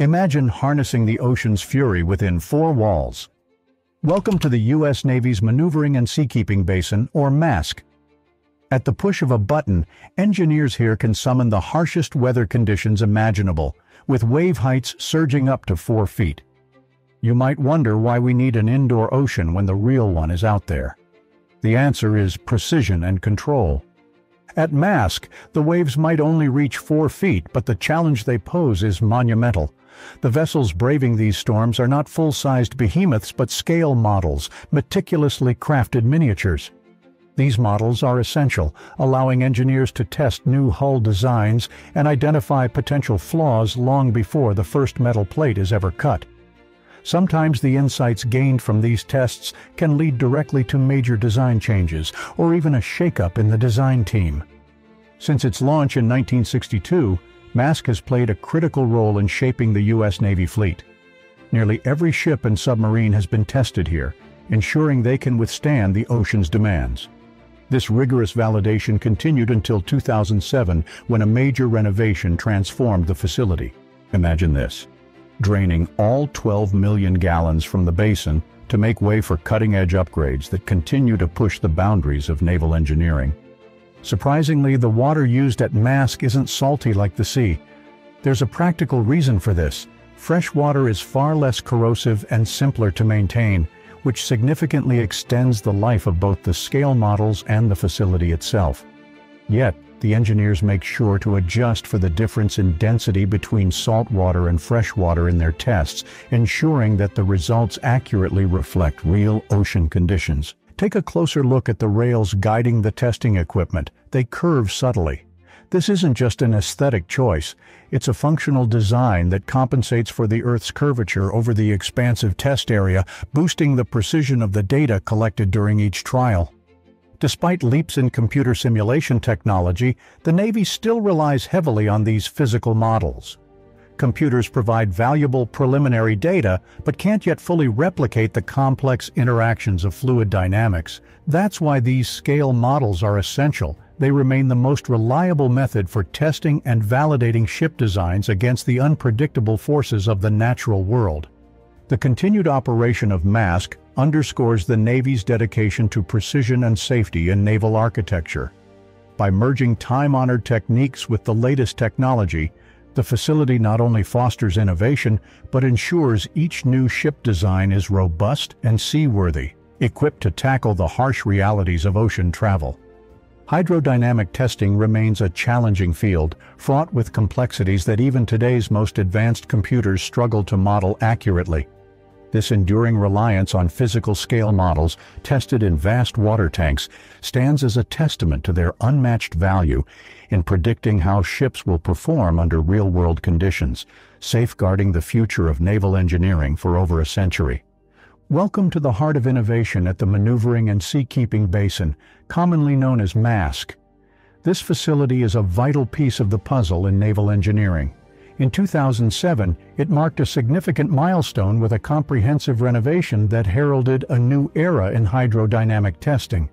Imagine harnessing the ocean's fury within four walls. Welcome to the U.S. Navy's Maneuvering and Seakeeping Basin, or MASC. At the push of a button, engineers here can summon the harshest weather conditions imaginable, with wave heights surging up to four feet. You might wonder why we need an indoor ocean when the real one is out there. The answer is precision and control. At MASC, the waves might only reach four feet, but the challenge they pose is monumental. The vessels braving these storms are not full-sized behemoths but scale models, meticulously crafted miniatures. These models are essential, allowing engineers to test new hull designs and identify potential flaws long before the first metal plate is ever cut. Sometimes the insights gained from these tests can lead directly to major design changes or even a shakeup in the design team. Since its launch in 1962, MASC has played a critical role in shaping the U.S. Navy fleet. Nearly every ship and submarine has been tested here, ensuring they can withstand the ocean's demands. This rigorous validation continued until 2007 when a major renovation transformed the facility. Imagine this, draining all 12 million gallons from the basin to make way for cutting-edge upgrades that continue to push the boundaries of naval engineering. Surprisingly, the water used at MASC isn't salty like the sea. There's a practical reason for this. Fresh water is far less corrosive and simpler to maintain, which significantly extends the life of both the scale models and the facility itself. Yet, the engineers make sure to adjust for the difference in density between salt water and fresh water in their tests, ensuring that the results accurately reflect real ocean conditions. Take a closer look at the rails guiding the testing equipment. They curve subtly. This isn't just an aesthetic choice, it's a functional design that compensates for the Earth's curvature over the expansive test area, boosting the precision of the data collected during each trial. Despite leaps in computer simulation technology, the Navy still relies heavily on these physical models. Computers provide valuable preliminary data, but can't yet fully replicate the complex interactions of fluid dynamics. That's why these scale models are essential. They remain the most reliable method for testing and validating ship designs against the unpredictable forces of the natural world. The continued operation of MASC underscores the Navy's dedication to precision and safety in naval architecture. By merging time-honored techniques with the latest technology, the facility not only fosters innovation, but ensures each new ship design is robust and seaworthy, equipped to tackle the harsh realities of ocean travel. Hydrodynamic testing remains a challenging field, fraught with complexities that even today's most advanced computers struggle to model accurately. This enduring reliance on physical scale models tested in vast water tanks stands as a testament to their unmatched value in predicting how ships will perform under real-world conditions, safeguarding the future of naval engineering for over a century. Welcome to the heart of innovation at the Maneuvering and Seakeeping Basin, commonly known as MASC. This facility is a vital piece of the puzzle in naval engineering. In 2007, it marked a significant milestone with a comprehensive renovation that heralded a new era in hydrodynamic testing.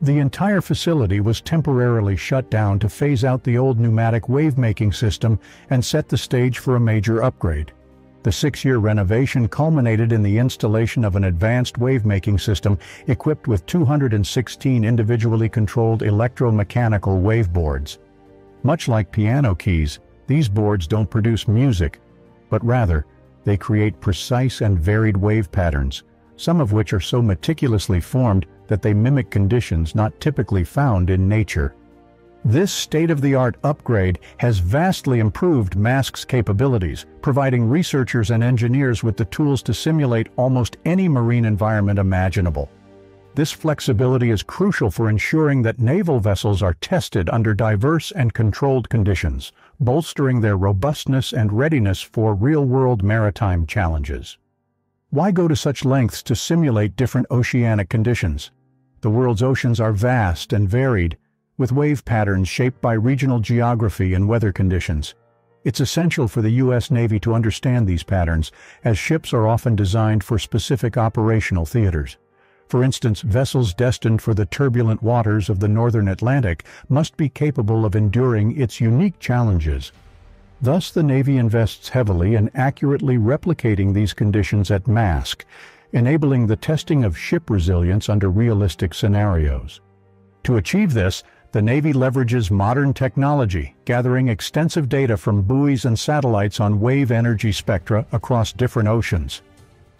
The entire facility was temporarily shut down to phase out the old pneumatic wave-making system and set the stage for a major upgrade. The six-year renovation culminated in the installation of an advanced wave-making system equipped with 216 individually controlled electromechanical wave boards. Much like piano keys, these boards don't produce music, but rather, they create precise and varied wave patterns, some of which are so meticulously formed that they mimic conditions not typically found in nature. This state-of-the-art upgrade has vastly improved MASK's capabilities, providing researchers and engineers with the tools to simulate almost any marine environment imaginable. This flexibility is crucial for ensuring that naval vessels are tested under diverse and controlled conditions, bolstering their robustness and readiness for real-world maritime challenges. Why go to such lengths to simulate different oceanic conditions? The world's oceans are vast and varied, with wave patterns shaped by regional geography and weather conditions. It's essential for the U.S. Navy to understand these patterns, as ships are often designed for specific operational theaters. For instance, vessels destined for the turbulent waters of the northern Atlantic must be capable of enduring its unique challenges. Thus, the Navy invests heavily in accurately replicating these conditions at MASC, enabling the testing of ship resilience under realistic scenarios. To achieve this, the Navy leverages modern technology, gathering extensive data from buoys and satellites on wave energy spectra across different oceans.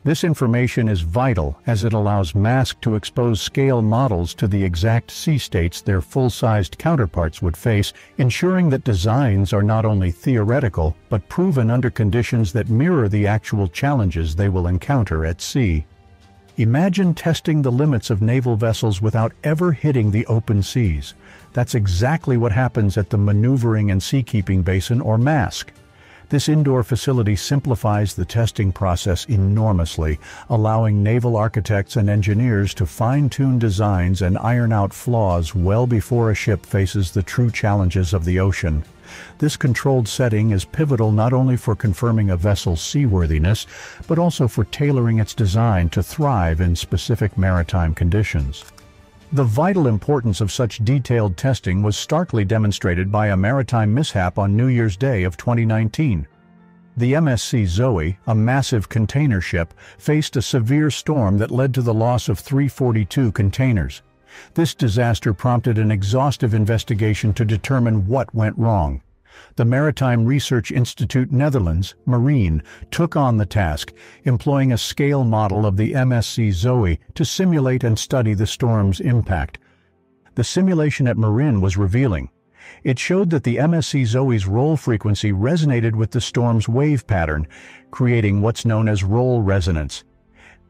This information is vital as it allows MASC to expose scale models to the exact sea states their full-sized counterparts would face, ensuring that designs are not only theoretical, but proven under conditions that mirror the actual challenges they will encounter at sea. Imagine testing the limits of naval vessels without ever hitting the open seas. That's exactly what happens at the Maneuvering and Seakeeping Basin or MASC. This indoor facility simplifies the testing process enormously, allowing naval architects and engineers to fine-tune designs and iron out flaws well before a ship faces the true challenges of the ocean. This controlled setting is pivotal not only for confirming a vessel's seaworthiness, but also for tailoring its design to thrive in specific maritime conditions. The vital importance of such detailed testing was starkly demonstrated by a maritime mishap on New Year's Day of 2019. The MSC Zoe, a massive container ship, faced a severe storm that led to the loss of 342 containers. This disaster prompted an exhaustive investigation to determine what went wrong the Maritime Research Institute Netherlands, Marin, took on the task, employing a scale model of the MSC Zoe to simulate and study the storm's impact. The simulation at Marin was revealing. It showed that the MSC Zoe's roll frequency resonated with the storm's wave pattern, creating what's known as roll resonance.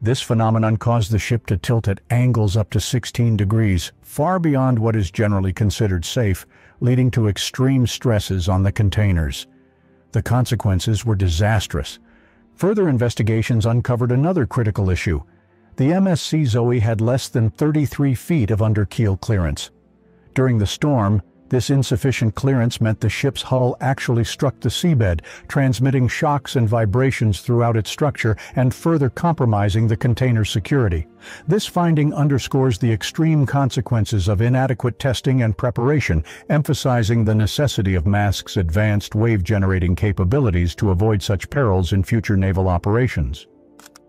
This phenomenon caused the ship to tilt at angles up to 16 degrees, far beyond what is generally considered safe, leading to extreme stresses on the containers. The consequences were disastrous. Further investigations uncovered another critical issue. The MSC Zoe had less than 33 feet of underkeel clearance. During the storm, this insufficient clearance meant the ship's hull actually struck the seabed, transmitting shocks and vibrations throughout its structure and further compromising the container's security. This finding underscores the extreme consequences of inadequate testing and preparation, emphasizing the necessity of MASC's advanced wave-generating capabilities to avoid such perils in future naval operations.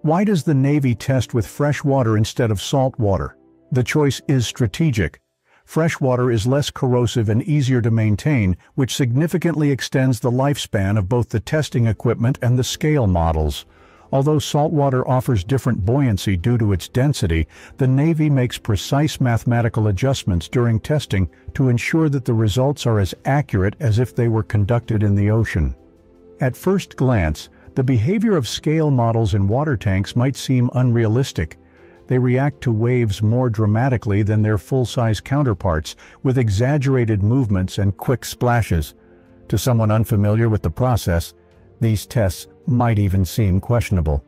Why does the Navy test with fresh water instead of salt water? The choice is strategic. Freshwater is less corrosive and easier to maintain, which significantly extends the lifespan of both the testing equipment and the scale models. Although saltwater offers different buoyancy due to its density, the Navy makes precise mathematical adjustments during testing to ensure that the results are as accurate as if they were conducted in the ocean. At first glance, the behavior of scale models in water tanks might seem unrealistic, they react to waves more dramatically than their full-size counterparts, with exaggerated movements and quick splashes. To someone unfamiliar with the process, these tests might even seem questionable.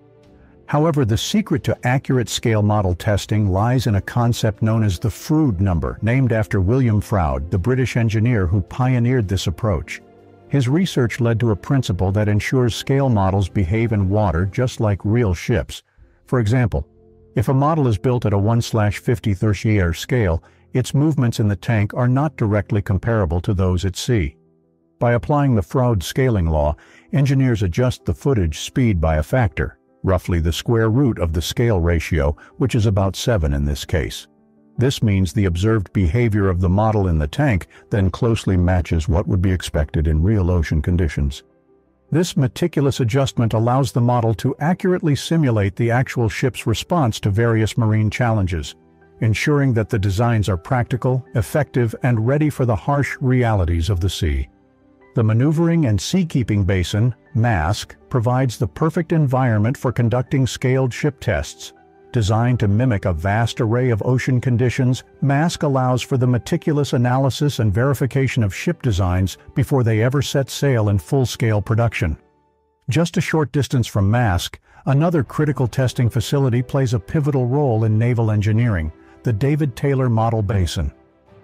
However, the secret to accurate scale model testing lies in a concept known as the Froude number, named after William Froude, the British engineer who pioneered this approach. His research led to a principle that ensures scale models behave in water just like real ships. For example, if a model is built at a 1-50 tertiaire scale, its movements in the tank are not directly comparable to those at sea. By applying the Froude scaling law, engineers adjust the footage speed by a factor, roughly the square root of the scale ratio, which is about 7 in this case. This means the observed behavior of the model in the tank then closely matches what would be expected in real ocean conditions. This meticulous adjustment allows the model to accurately simulate the actual ship's response to various marine challenges, ensuring that the designs are practical, effective, and ready for the harsh realities of the sea. The Maneuvering and Seakeeping Basin, MASC, provides the perfect environment for conducting scaled ship tests, Designed to mimic a vast array of ocean conditions, MASC allows for the meticulous analysis and verification of ship designs before they ever set sail in full-scale production. Just a short distance from MASC, another critical testing facility plays a pivotal role in naval engineering, the David Taylor Model Basin.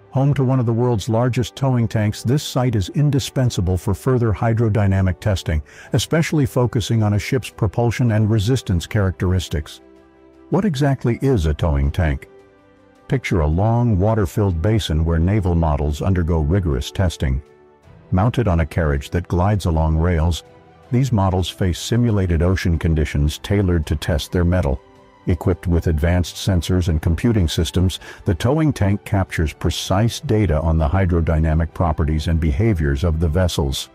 Home to one of the world's largest towing tanks, this site is indispensable for further hydrodynamic testing, especially focusing on a ship's propulsion and resistance characteristics. What exactly is a towing tank? Picture a long, water-filled basin where naval models undergo rigorous testing. Mounted on a carriage that glides along rails, these models face simulated ocean conditions tailored to test their metal. Equipped with advanced sensors and computing systems, the towing tank captures precise data on the hydrodynamic properties and behaviors of the vessels.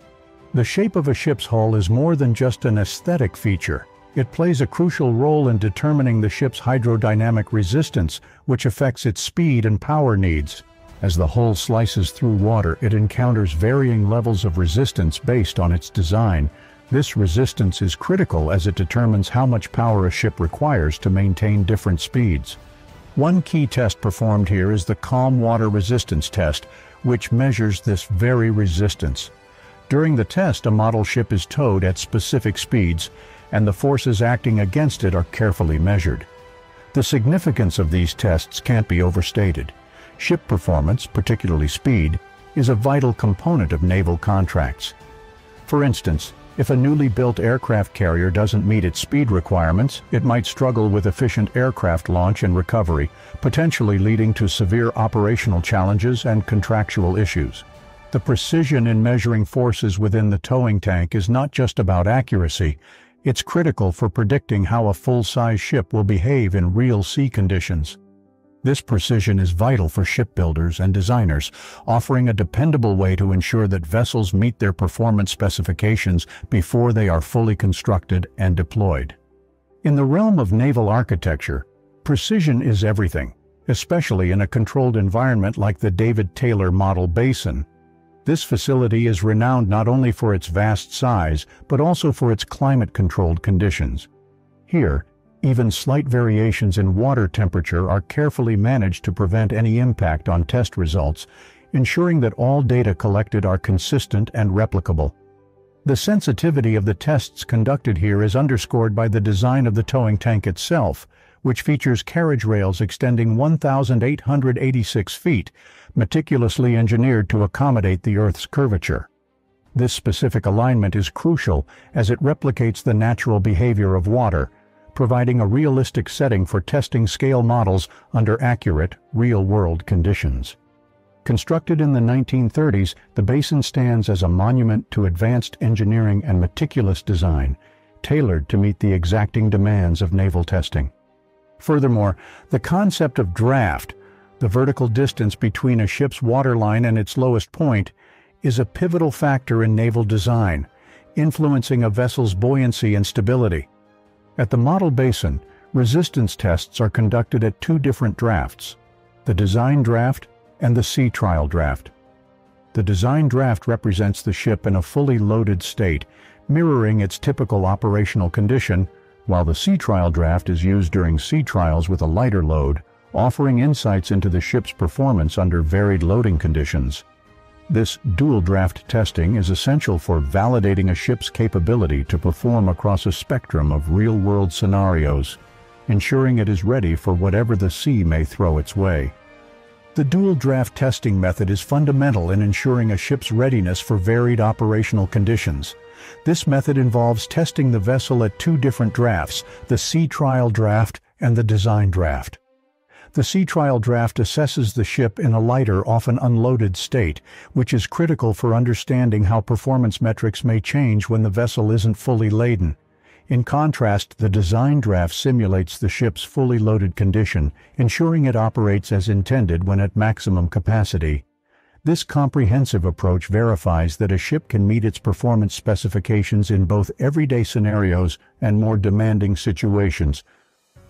The shape of a ship's hull is more than just an aesthetic feature. It plays a crucial role in determining the ship's hydrodynamic resistance, which affects its speed and power needs. As the hull slices through water, it encounters varying levels of resistance based on its design. This resistance is critical as it determines how much power a ship requires to maintain different speeds. One key test performed here is the calm water resistance test, which measures this very resistance. During the test, a model ship is towed at specific speeds, and the forces acting against it are carefully measured. The significance of these tests can't be overstated. Ship performance, particularly speed, is a vital component of naval contracts. For instance, if a newly built aircraft carrier doesn't meet its speed requirements, it might struggle with efficient aircraft launch and recovery, potentially leading to severe operational challenges and contractual issues. The precision in measuring forces within the towing tank is not just about accuracy, it's critical for predicting how a full-size ship will behave in real sea conditions. This precision is vital for shipbuilders and designers, offering a dependable way to ensure that vessels meet their performance specifications before they are fully constructed and deployed. In the realm of naval architecture, precision is everything, especially in a controlled environment like the David Taylor Model Basin. This facility is renowned not only for its vast size, but also for its climate-controlled conditions. Here, even slight variations in water temperature are carefully managed to prevent any impact on test results, ensuring that all data collected are consistent and replicable. The sensitivity of the tests conducted here is underscored by the design of the towing tank itself, which features carriage rails extending 1,886 feet, meticulously engineered to accommodate the Earth's curvature. This specific alignment is crucial as it replicates the natural behavior of water, providing a realistic setting for testing scale models under accurate, real-world conditions. Constructed in the 1930s, the basin stands as a monument to advanced engineering and meticulous design, tailored to meet the exacting demands of naval testing. Furthermore, the concept of draft, the vertical distance between a ship's waterline and its lowest point, is a pivotal factor in naval design, influencing a vessel's buoyancy and stability. At the model basin, resistance tests are conducted at two different drafts, the design draft and the sea trial draft. The design draft represents the ship in a fully loaded state, mirroring its typical operational condition, while the sea trial draft is used during sea trials with a lighter load, offering insights into the ship's performance under varied loading conditions. This dual draft testing is essential for validating a ship's capability to perform across a spectrum of real-world scenarios, ensuring it is ready for whatever the sea may throw its way. The dual draft testing method is fundamental in ensuring a ship's readiness for varied operational conditions. This method involves testing the vessel at two different drafts, the sea trial draft and the design draft. The sea trial draft assesses the ship in a lighter, often unloaded state, which is critical for understanding how performance metrics may change when the vessel isn't fully laden. In contrast, the design draft simulates the ship's fully loaded condition, ensuring it operates as intended when at maximum capacity. This comprehensive approach verifies that a ship can meet its performance specifications in both everyday scenarios and more demanding situations,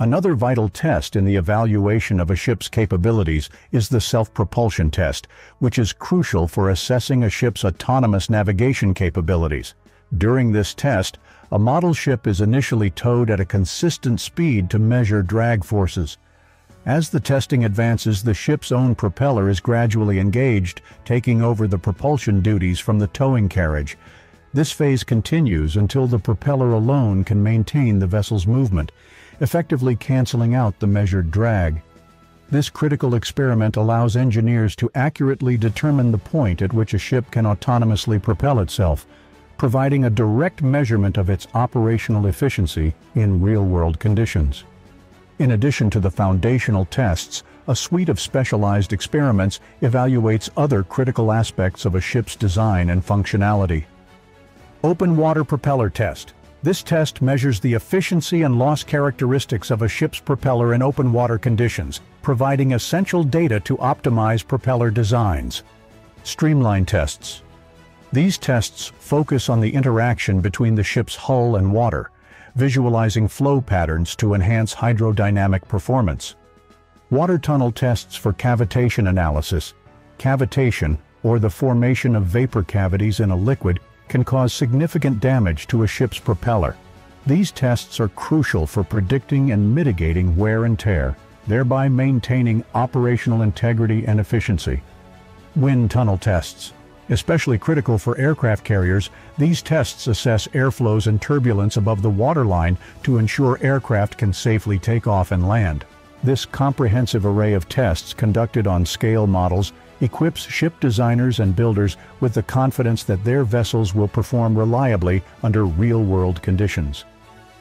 Another vital test in the evaluation of a ship's capabilities is the self-propulsion test, which is crucial for assessing a ship's autonomous navigation capabilities. During this test, a model ship is initially towed at a consistent speed to measure drag forces. As the testing advances, the ship's own propeller is gradually engaged, taking over the propulsion duties from the towing carriage. This phase continues until the propeller alone can maintain the vessel's movement effectively canceling out the measured drag. This critical experiment allows engineers to accurately determine the point at which a ship can autonomously propel itself, providing a direct measurement of its operational efficiency in real-world conditions. In addition to the foundational tests, a suite of specialized experiments evaluates other critical aspects of a ship's design and functionality. Open Water Propeller Test. This test measures the efficiency and loss characteristics of a ship's propeller in open water conditions, providing essential data to optimize propeller designs. Streamline tests. These tests focus on the interaction between the ship's hull and water, visualizing flow patterns to enhance hydrodynamic performance. Water tunnel tests for cavitation analysis. Cavitation, or the formation of vapor cavities in a liquid, can cause significant damage to a ship's propeller. These tests are crucial for predicting and mitigating wear and tear, thereby maintaining operational integrity and efficiency. Wind tunnel tests. Especially critical for aircraft carriers, these tests assess airflows and turbulence above the waterline to ensure aircraft can safely take off and land. This comprehensive array of tests conducted on scale models equips ship designers and builders with the confidence that their vessels will perform reliably under real-world conditions.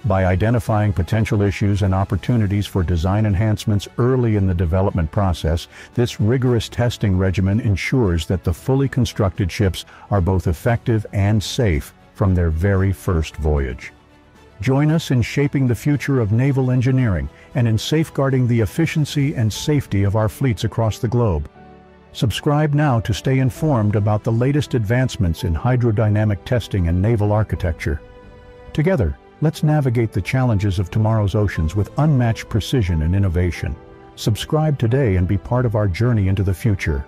By identifying potential issues and opportunities for design enhancements early in the development process, this rigorous testing regimen ensures that the fully constructed ships are both effective and safe from their very first voyage. Join us in shaping the future of naval engineering and in safeguarding the efficiency and safety of our fleets across the globe. Subscribe now to stay informed about the latest advancements in hydrodynamic testing and naval architecture. Together, let's navigate the challenges of tomorrow's oceans with unmatched precision and innovation. Subscribe today and be part of our journey into the future.